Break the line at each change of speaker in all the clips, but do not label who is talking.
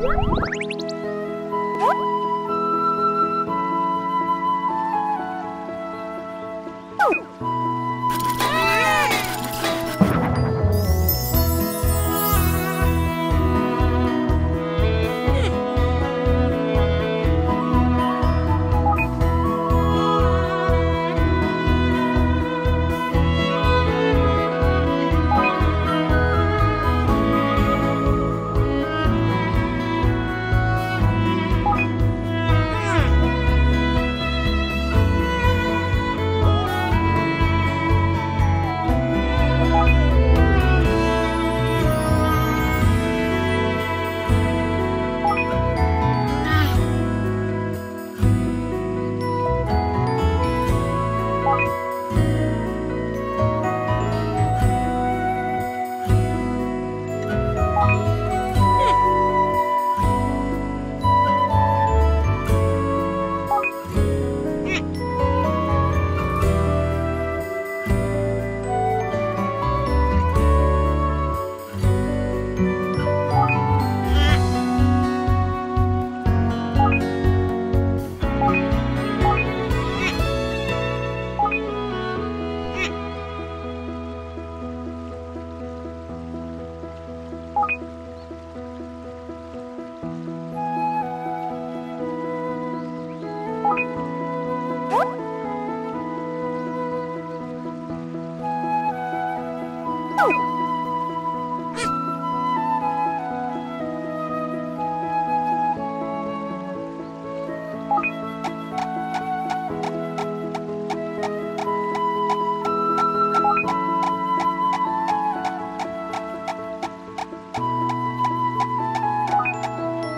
Música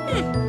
Hmm.